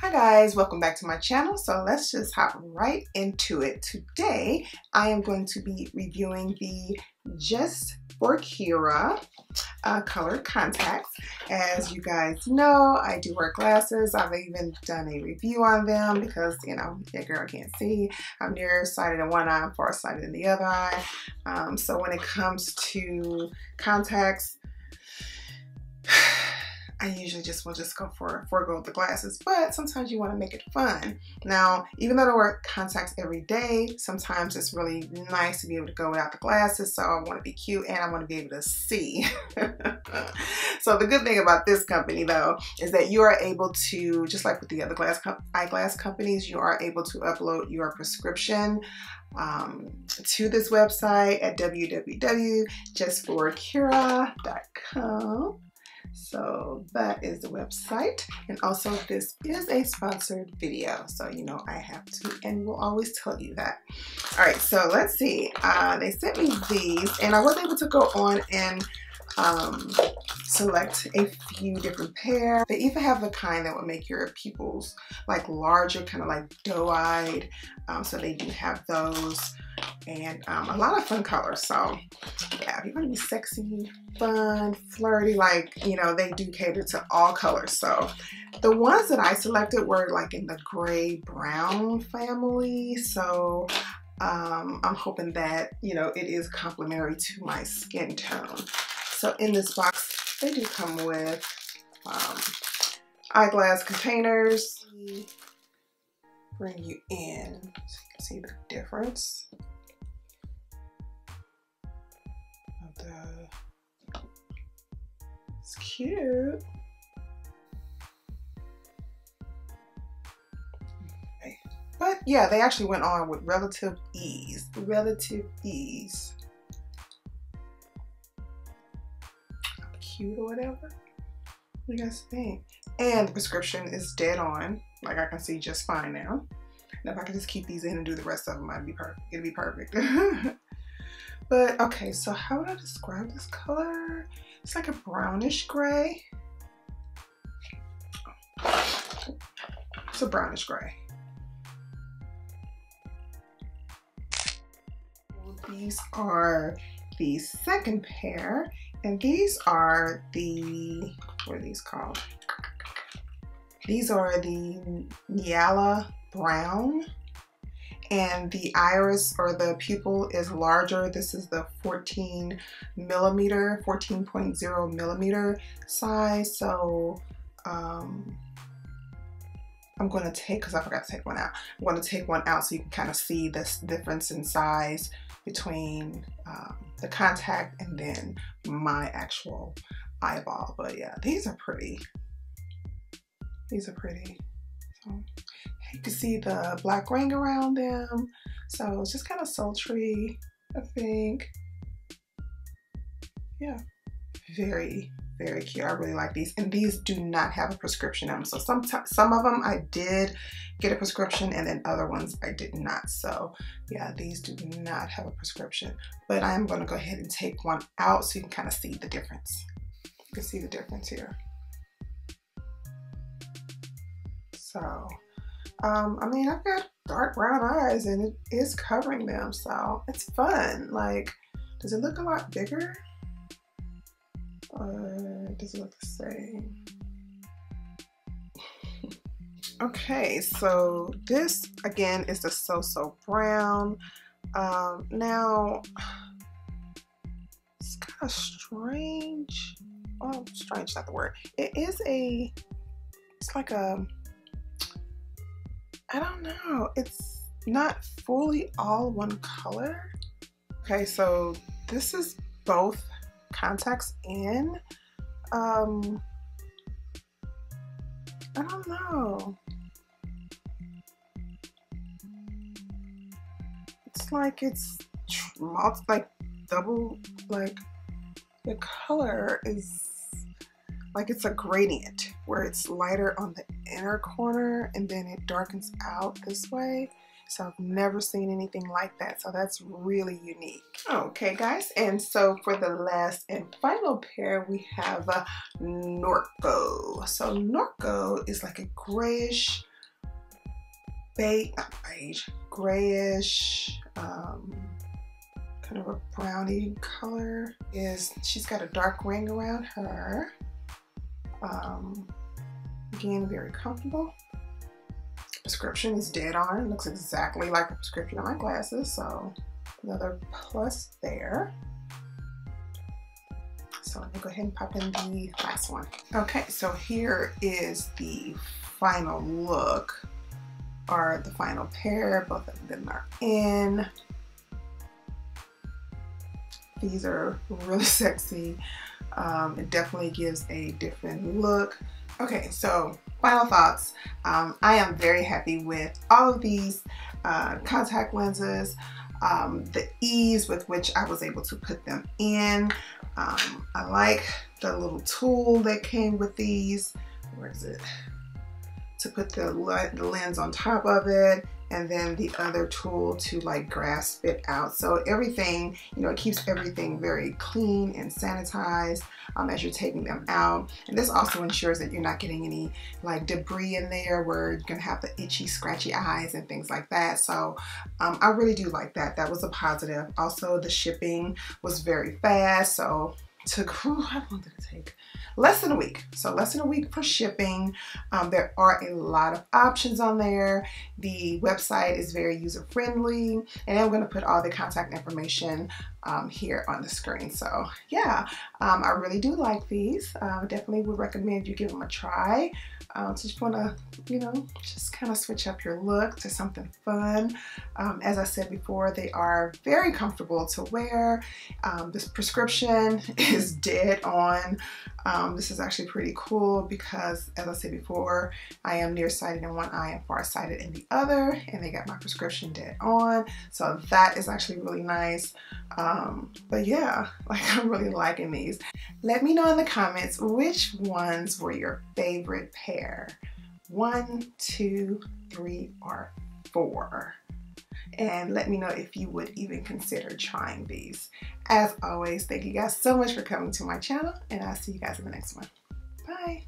Hi guys, welcome back to my channel. So let's just hop right into it. Today, I am going to be reviewing the Just for Kira uh, colored contacts. As you guys know, I do wear glasses. I've even done a review on them because, you know, your girl can't see. I'm nearsighted in one eye, farsighted in the other eye. Um, so when it comes to contacts, I usually just will just go for forego the glasses, but sometimes you want to make it fun. Now, even though I wear contacts every day, sometimes it's really nice to be able to go without the glasses. So I want to be cute and I want to be able to see. so the good thing about this company though, is that you are able to, just like with the other glass eyeglass companies, you are able to upload your prescription um, to this website at www.just4kira.com. So that is the website. And also this is a sponsored video. So, you know, I have to and will always tell you that. All right, so let's see. Uh, they sent me these and I was able to go on and um, select a few different pair. They even have the kind that would make your pupils like larger, kind of like doe-eyed. Um, so they do have those and um, a lot of fun colors. So yeah, if you want to be sexy, fun, flirty, like, you know, they do cater to all colors. So the ones that I selected were like in the gray brown family. So um, I'm hoping that, you know, it is complementary to my skin tone. So in this box, they do come with um, eyeglass containers. Bring you in so you can see the difference. The, it's cute. But yeah, they actually went on with relative ease. Relative ease. Cute or whatever. What do you guys think? And the prescription is dead on. Like I can see just fine now. And if I can just keep these in and do the rest of them, I'd be perfect. It'd be perfect. but okay, so how would I describe this color? It's like a brownish gray. It's a brownish gray. These are the second pair and these are the, what are these called? These are the Neala Brown. And the iris or the pupil is larger. This is the 14 millimeter, 14.0 millimeter size. So um, I'm going to take, because I forgot to take one out, I'm to take one out so you can kind of see this difference in size between um, the contact and then my actual eyeball. But yeah, these are pretty. These are pretty. So you can see the black ring around them. So it's just kind of sultry, I think. Yeah, very, very cute. I really like these. And these do not have a prescription in them. So some, some of them I did get a prescription and then other ones I did not. So yeah, these do not have a prescription. But I'm going to go ahead and take one out so you can kind of see the difference. You can see the difference here. So, um, I mean, I've got dark brown eyes and it is covering them. So it's fun. Like, does it look a lot bigger? Does it look the same? okay, so this again is the Soso Brown. Um, now, it's kind of strange. Oh, strange, not the word. It is a, it's like a, I don't know. It's not fully all one color. Okay, so this is both contacts in. Um, I don't know. It's like it's like double, like the color is like it's a gradient where it's lighter on the inner corner and then it darkens out this way So I've never seen anything like that. So that's really unique. Okay guys, and so for the last and final pair, we have a Norko. So Norko is like a grayish, beige, beige, grayish, um, kind of a brownie color. Is She's got a dark ring around her. Um, again, very comfortable prescription is dead on. It looks exactly like the prescription on my glasses, so another plus there. So let me go ahead and pop in the last one. Okay, so here is the final look or the final pair. Both of them are in. These are really sexy. Um, it definitely gives a different look. Okay, so final thoughts. Um, I am very happy with all of these uh, contact lenses, um, the ease with which I was able to put them in. Um, I like the little tool that came with these. Where is it? To put the, the lens on top of it and then the other tool to like grasp it out. So everything, you know, it keeps everything very clean and sanitized um, as you're taking them out. And this also ensures that you're not getting any like debris in there where you're gonna have the itchy, scratchy eyes and things like that. So um, I really do like that. That was a positive. Also, the shipping was very fast. So took, whew, how long did it take? Less than a week. So less than a week for shipping. Um, there are a lot of options on there. The website is very user friendly and I'm gonna put all the contact information um, here on the screen. So yeah, um, I really do like these. Uh, definitely would recommend you give them a try. Um, so just wanna, you know, just kind of switch up your look to something fun. Um, as I said before, they are very comfortable to wear. Um, this prescription is dead on. Um, this is actually pretty cool because, as I said before, I am nearsighted in one eye and farsighted in the other, and they got my prescription dead on. So that is actually really nice. Um, but yeah, like I'm really liking these. Let me know in the comments which ones were your favorite pair. One, two, three, or four and let me know if you would even consider trying these. As always, thank you guys so much for coming to my channel and I'll see you guys in the next one. Bye.